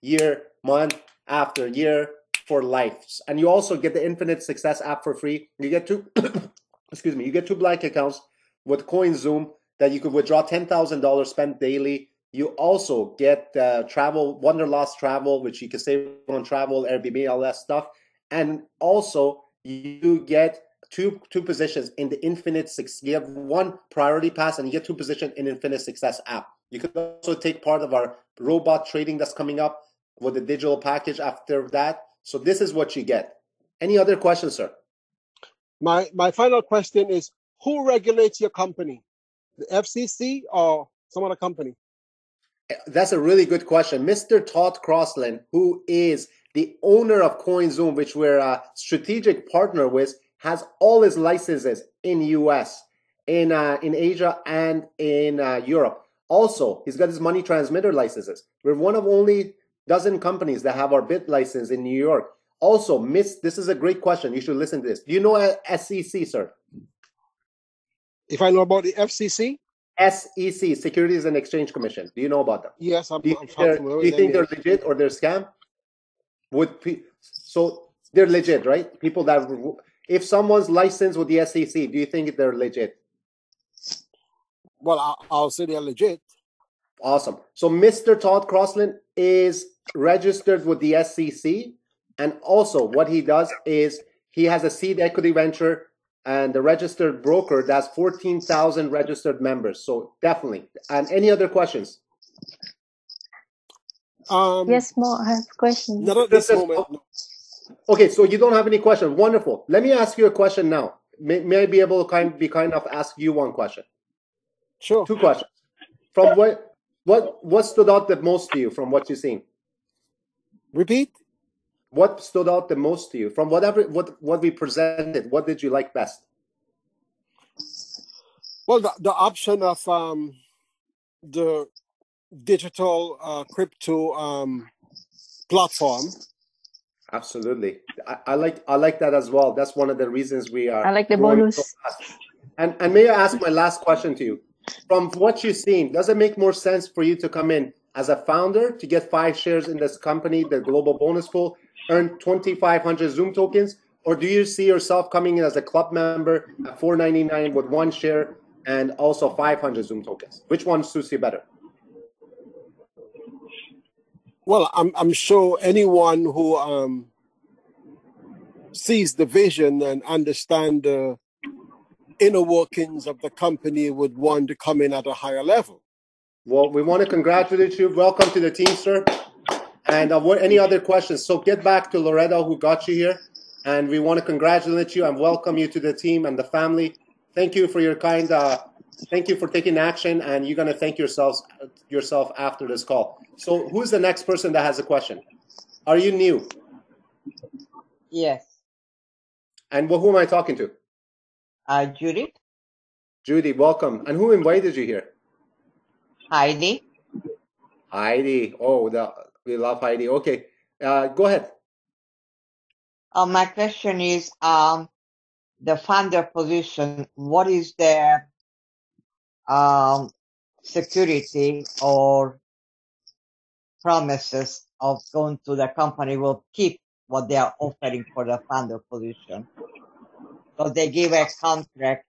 year, month after year for life. And you also get the Infinite Success app for free. You get two, excuse me, you get two black accounts with CoinZoom that you could withdraw ten thousand dollars spent daily. You also get uh, travel, Wonderlost travel, which you can save on travel, Airbnb, all that stuff, and also you get two two positions in the Infinite Six. You have one priority pass, and you get two positions in Infinite Success app. You could also take part of our robot trading that's coming up with the digital package after that. So this is what you get. Any other questions, sir? My my final question is: Who regulates your company? The FCC or some other company? That's a really good question. Mr. Todd Crossland, who is the owner of CoinZoom, which we're a strategic partner with, has all his licenses in US, in uh, in Asia, and in uh, Europe. Also, he's got his money transmitter licenses. We're one of only dozen companies that have our bit license in New York. Also, Miss, this is a great question. You should listen to this. Do you know uh, SEC, sir? If I know about the FCC, SEC, Securities and Exchange Commission. Do you know about them? yes, I'm, Do you I'm think they're, familiar do you think they're legit or they're scam? Would pe- so they're legit, right? People that if someone's licensed with the SEC, do you think they're legit? Well, I- I'll say they're legit. Awesome. So Mr. Todd Crossland is registered with the SEC, and also what he does is he has a seed equity venture and a registered broker that's fourteen thousand registered members. So definitely. And any other questions? Um, Yes, Mo, I have a question. Not at this This moment. no. Okay, so you don't have any question. Wonderful. Let me ask you a question now. May, may I be able to kind be kind enough ask you one question? Sure. Two questions. From what what what stood out the most to you from what you've seen? Repeat. What stood out the most to you from whatever what what we presented? What did you like best? Well, the, the option of um, the digital uh, crypto um, platform. Absolutely. I, I like I like that as well. That's one of the reasons we are I like the bonus. so. And and may I ask my last question to you? From what you've seen, does it make more sense for you to come in as a founder to get five shares in this company, the Global Bonus Pool, earn 2,500 Zoom tokens? Or do you see yourself coming in as a club member at 499 with one share and also 500 Zoom tokens? Which one suits you better? Well, I'm I'm sure anyone who um, sees the vision and understand the inner workings of the company would want to come in at a higher level. Well, we want to congratulate you. Welcome to the team, sir. And uh, what, any other questions? So get back to Loretta, who got you here. And we want to congratulate you and welcome you to the team and the family. Thank you for your kind. Uh, thank you for taking action, and you're going to thank yourselves yourself after this call. So, who's the next person that has a question? Are you new? Yes. And well, who am I talking to? Uh, Judith, Judy, welcome. And who invited you here? Heidi. Heidi. Oh, the, we love Heidi. Okay, uh, go ahead. Uh, my question is, um, the founder position, what is the um, security or promises of going to the company will keep what they are offering for the founder position? So they give a contract,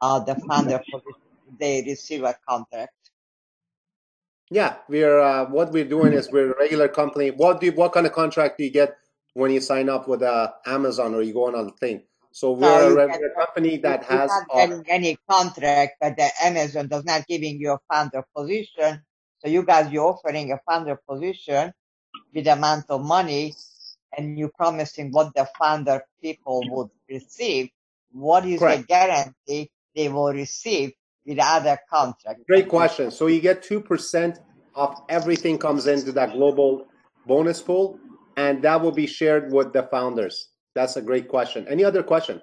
uh, the founder position, they receive a contract. Yeah, we're uh, what we're doing is we're a regular company. What do you, what kind of contract do you get when you sign up with uh, Amazon or you go on a thing? So we're a you get, regular company you, that has not getting any contract, but the Amazon does not giving you a founder position. So you guys, you're offering a founder position with the amount of money and you're promising what the founder people would receive. What is the guarantee they will receive with other contract? Great question. So you get two percent of everything comes into that global bonus pool, and that will be shared with the founders. That's a great question. Any other question?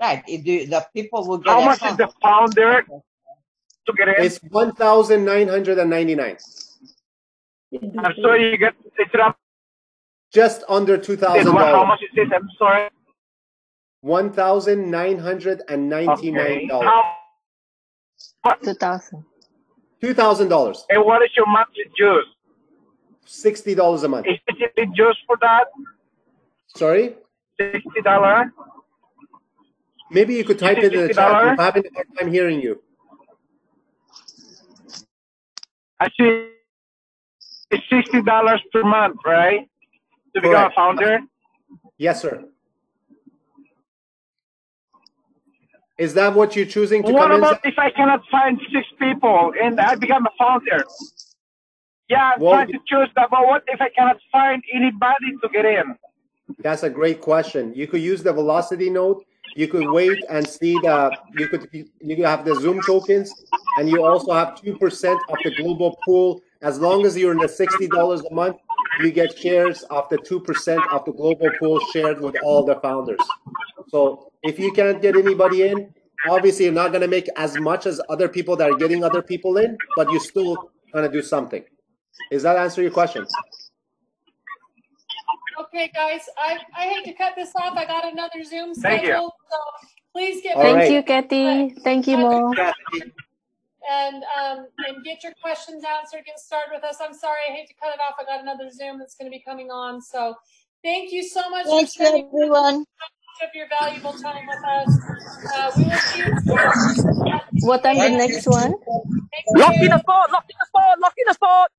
Right. It, the, the people will get How much is the founder to get in? It's one thousand nine hundred and ninety nine. I'm sorry, you get it's around Just under two is thousand what, how much is this? I'm sorry. One thousand nine hundred and ninety nine Okay. dollars. How what, 2000. Two thousand dollars. and what is your monthly dues? Sixty dollars a month. Is it dues for that? Sorry? Sixty dollar? Maybe you could type it it in the chat. I'm having a hard time hearing you. I see it's sixty dollars per month, right? To become a founder? Yes, sir. Is that what you're choosing to What come in? about if I cannot find six people and I become a founder? Yeah, I'm Well, trying to choose that, but what if I cannot find anybody to get in? that's a great question. You could use the velocity note. You could wait and see the. You could you could have the Zoom tokens, and you also have two percent of the global pool. As long as you're in the sixty dollars a month, you get shares of the two percent of the global pool shared with all the founders. So if you can't get anybody in, obviously you're not going to make as much as other people that are getting other people in, but you're still going to do something. Does that answer your question? Okay, guys, I, I hate to cut this off. I got another Zoom Thank you. scheduled, so please get All Thank right. you, Kathy. Thank you, Mo. And um, and get your questions answered. Get started with us. I'm sorry, I hate to cut it off. I got another Zoom that's going to be coming on. So thank you so much Thanks, spending everyone. Much of your valuable time with us. Uh, we will see you soon. What time the next one? Lock in the spot, lock in the spot, lock in the spot.